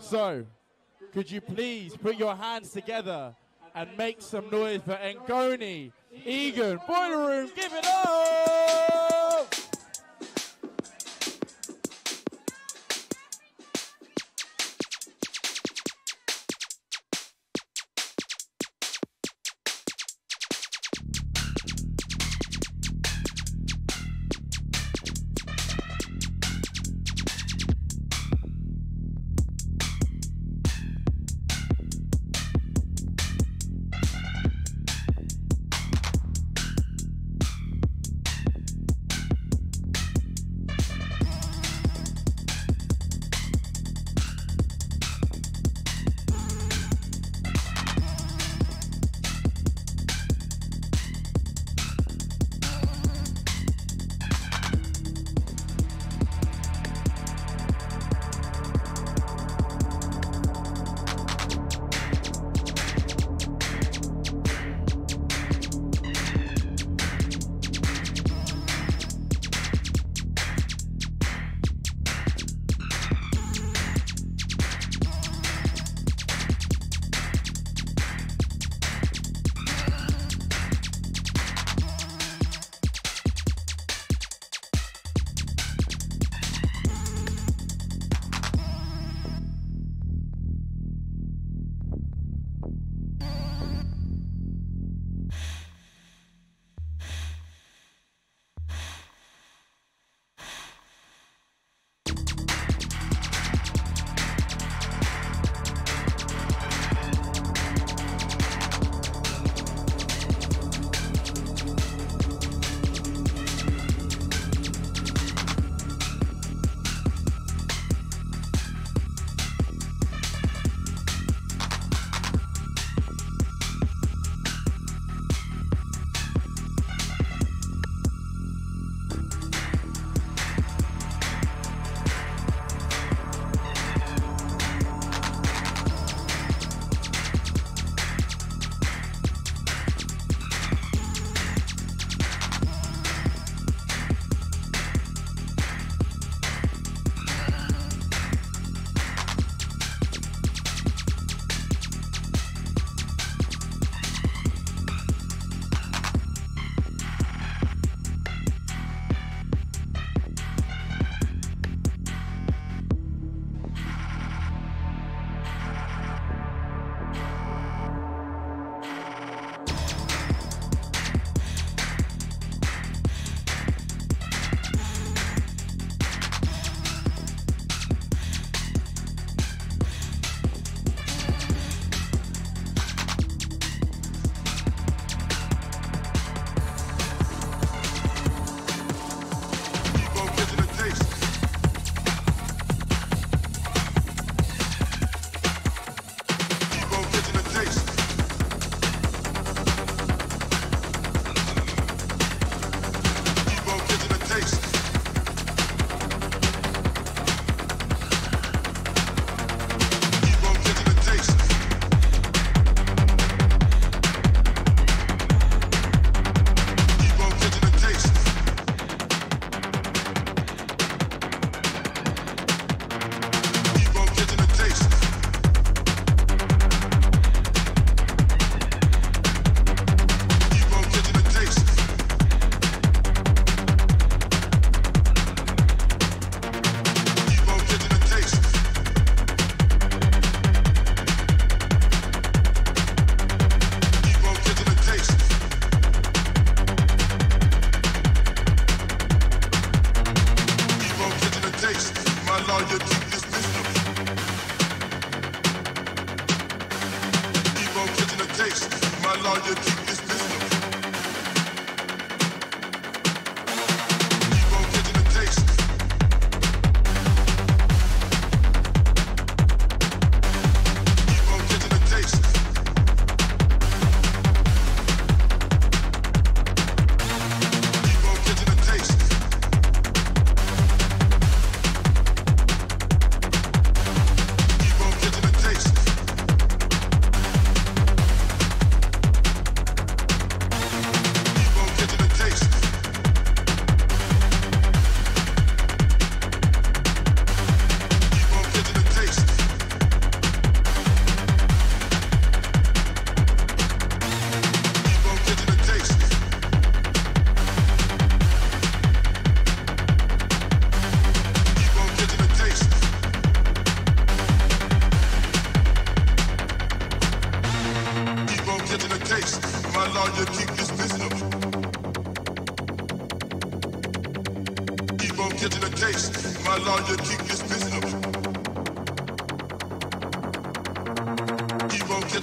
So, could you please put your hands together and make some noise for Ngoni, Egan, Boiler Room, give it up!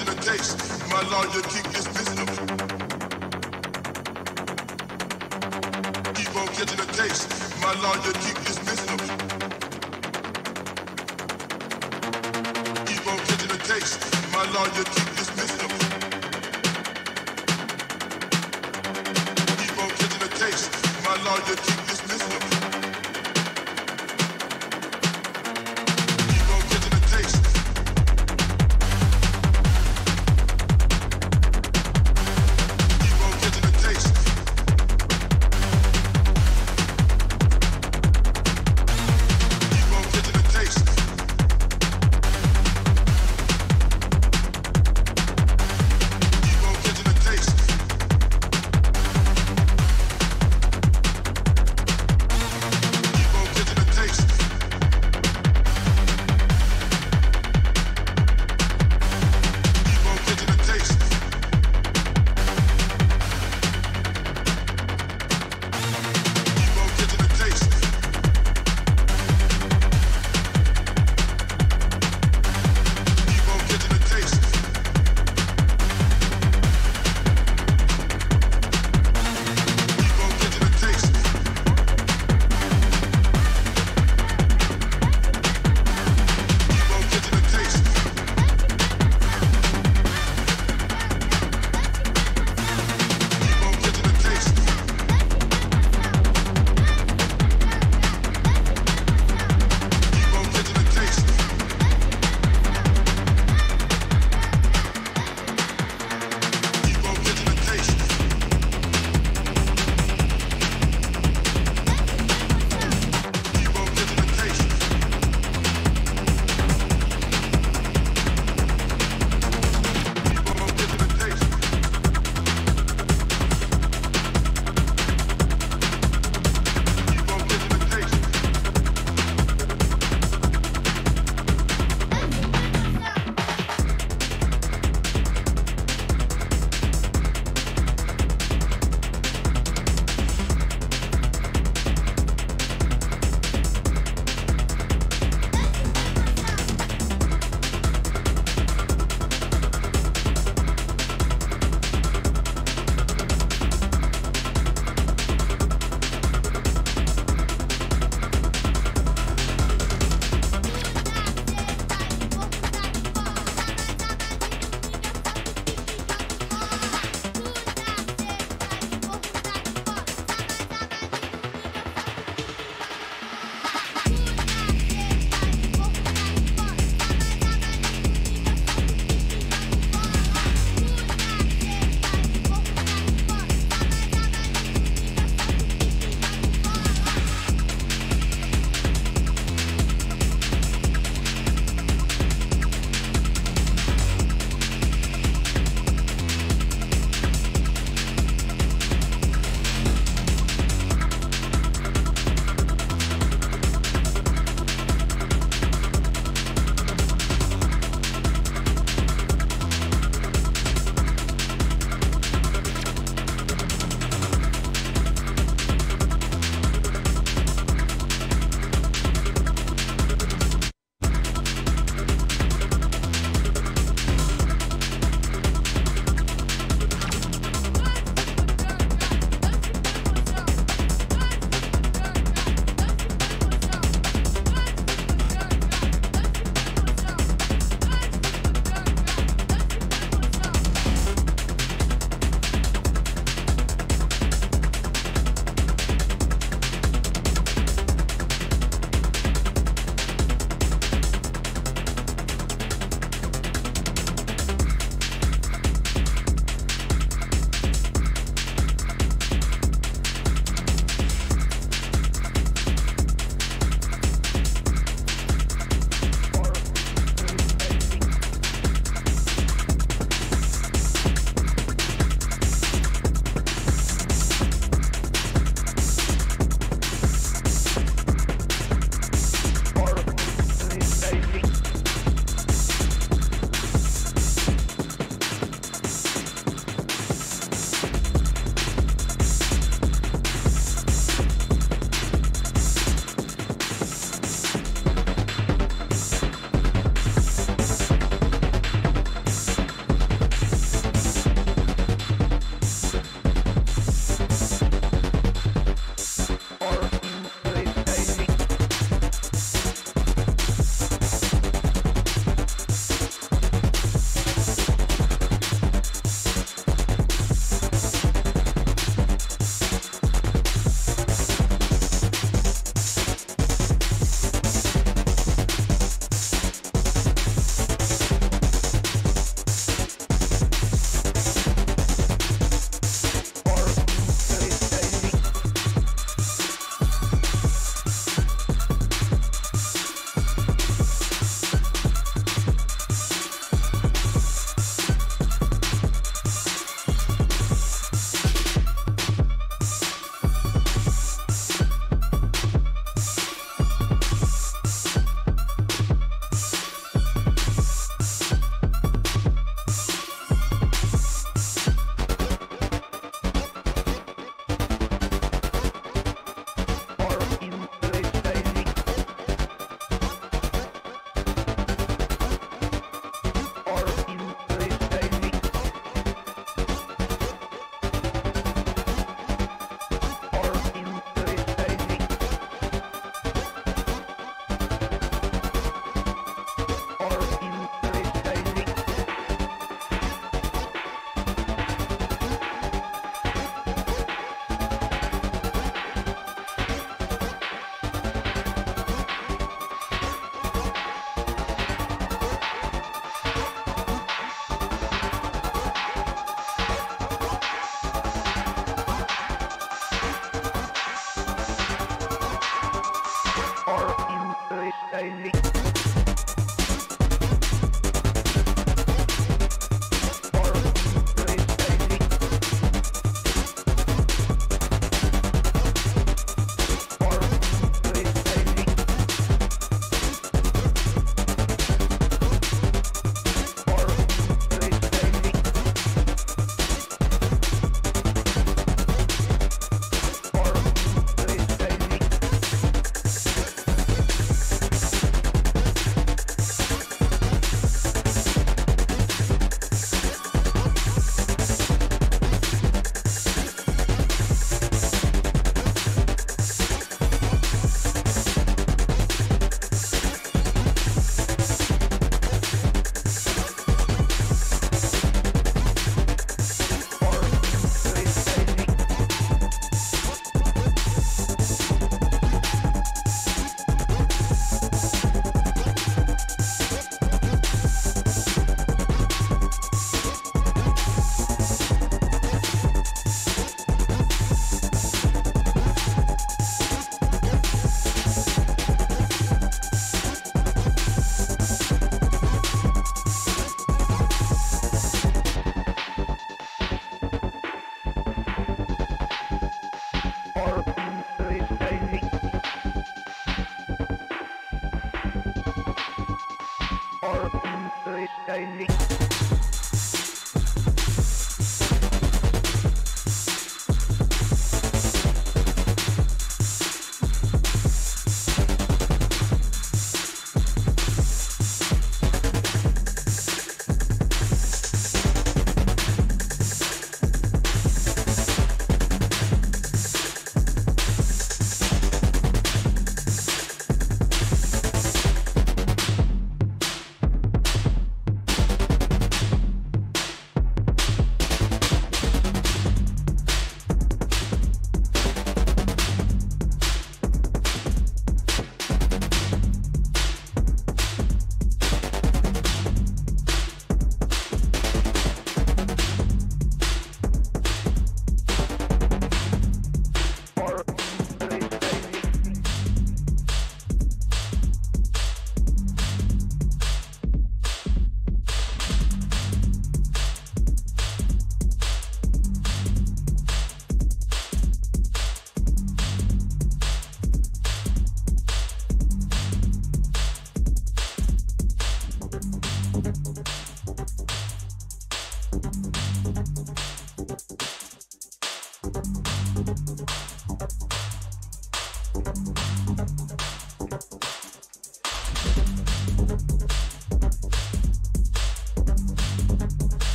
in the case. My lawyer keep this business. Keep on getting the case. My lawyer keep this business. Keep on getting the case. My lawyer keep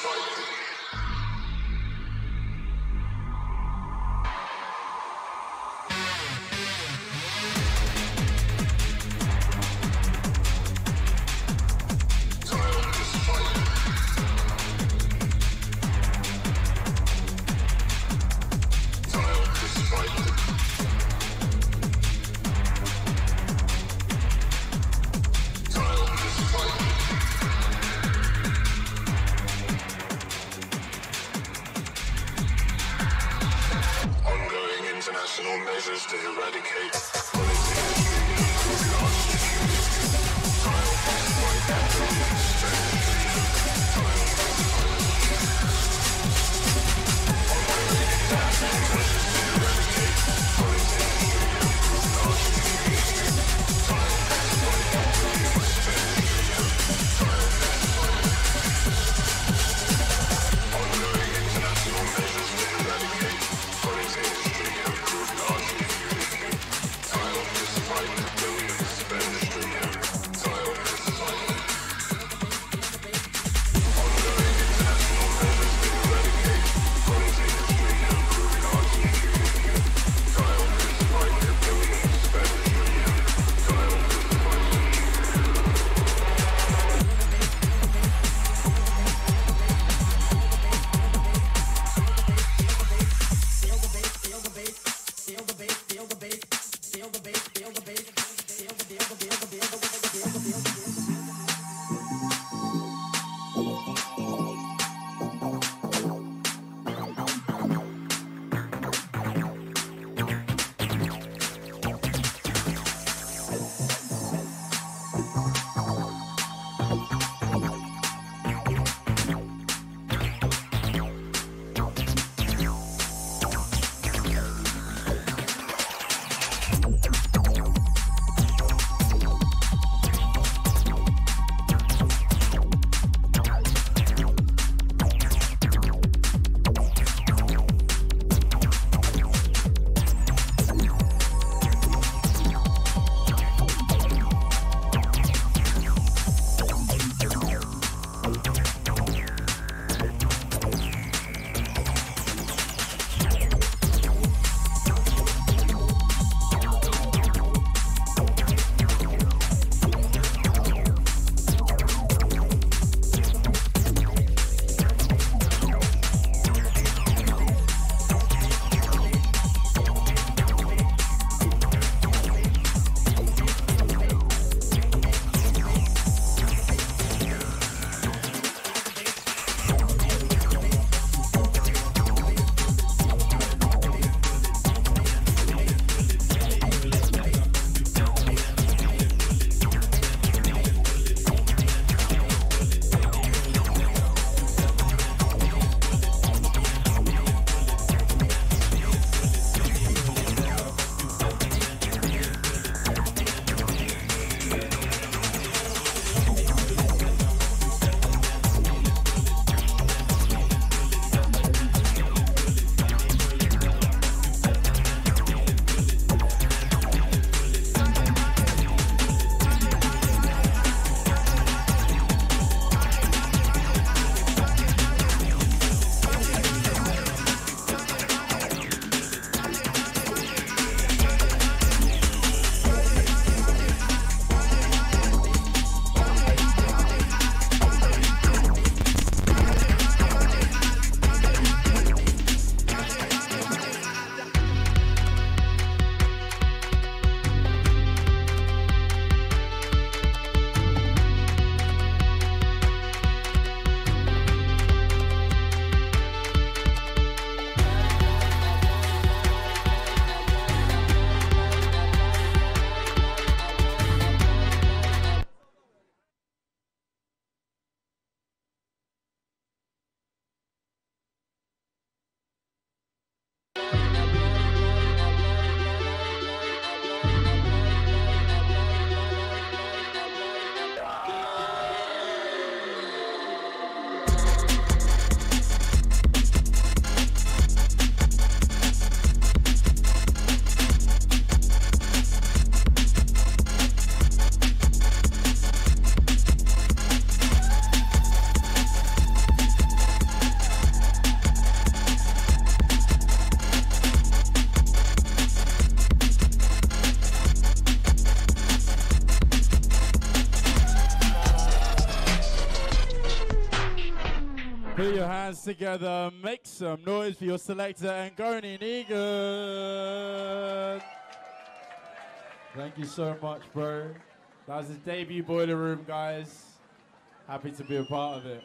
Tile together. Make some noise for your selector, Ngoni Egan. Thank you so much, bro. That was his debut Boiler Room, guys. Happy to be a part of it.